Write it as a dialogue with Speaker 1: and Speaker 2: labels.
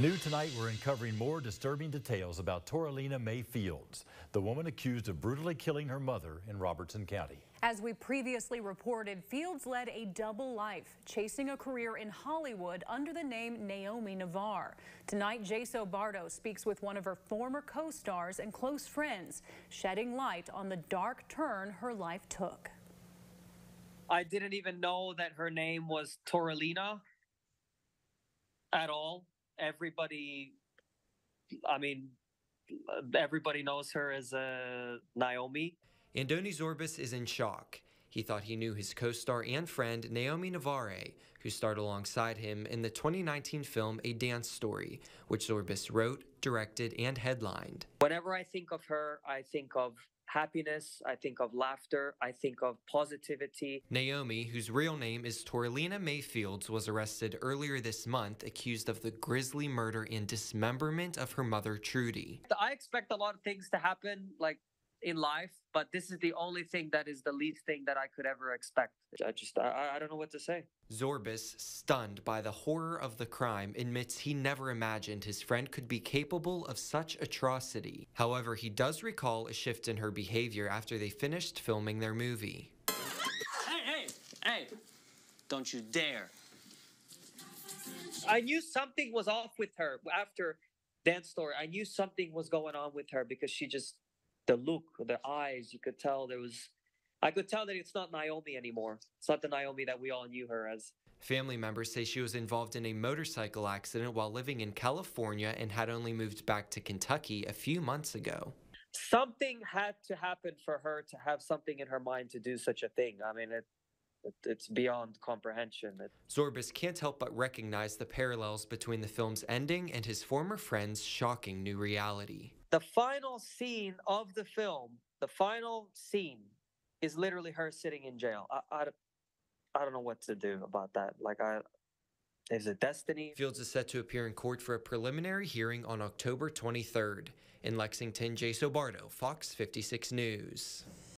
Speaker 1: New tonight, we're uncovering more disturbing details about Torilena May Fields, the woman accused of brutally killing her mother in Robertson County.
Speaker 2: As we previously reported, Fields led a double life, chasing a career in Hollywood under the name Naomi Navarre. Tonight, Jaso Bardo speaks with one of her former co-stars and close friends, shedding light on the dark turn her life took.
Speaker 3: I didn't even know that her name was Torilena at all everybody I mean everybody knows her as uh, Naomi.
Speaker 4: Andoni Zorbas is in shock. He thought he knew his co-star and friend Naomi Navarre, who starred alongside him in the 2019 film A Dance Story, which Zorbas wrote, directed, and headlined.
Speaker 3: Whenever I think of her, I think of happiness, I think of laughter, I think of positivity.
Speaker 4: Naomi, whose real name is Torilena May Fields, was arrested earlier this month accused of the grisly murder and dismemberment of her mother, Trudy.
Speaker 3: I expect a lot of things to happen, like in life, but this is the only thing that is the least thing that I could ever expect. I just, I, I don't know what to say.
Speaker 4: Zorbas, stunned by the horror of the crime, admits he never imagined his friend could be capable of such atrocity. However, he does recall a shift in her behavior after they finished filming their movie.
Speaker 5: Hey, hey, hey! Don't you dare.
Speaker 3: I knew something was off with her after Dance Story. I knew something was going on with her because she just the look, the eyes, you could tell there was. I could tell that it's not Naomi anymore. It's not the Naomi that we all knew her as.
Speaker 4: Family members say she was involved in a motorcycle accident while living in California and had only moved back to Kentucky a few months ago.
Speaker 3: Something had to happen for her to have something in her mind to do such a thing. I mean, it, it it's beyond comprehension. It,
Speaker 4: Zorbas can't help but recognize the parallels between the film's ending and his former friend's shocking new reality
Speaker 3: the final scene of the film, the final scene, is literally her sitting in jail. I, I, I don't know what to do about that. Like I, is it destiny?
Speaker 4: Fields is set to appear in court for a preliminary hearing on October 23rd. In Lexington, Jay Bardo, Fox 56 News.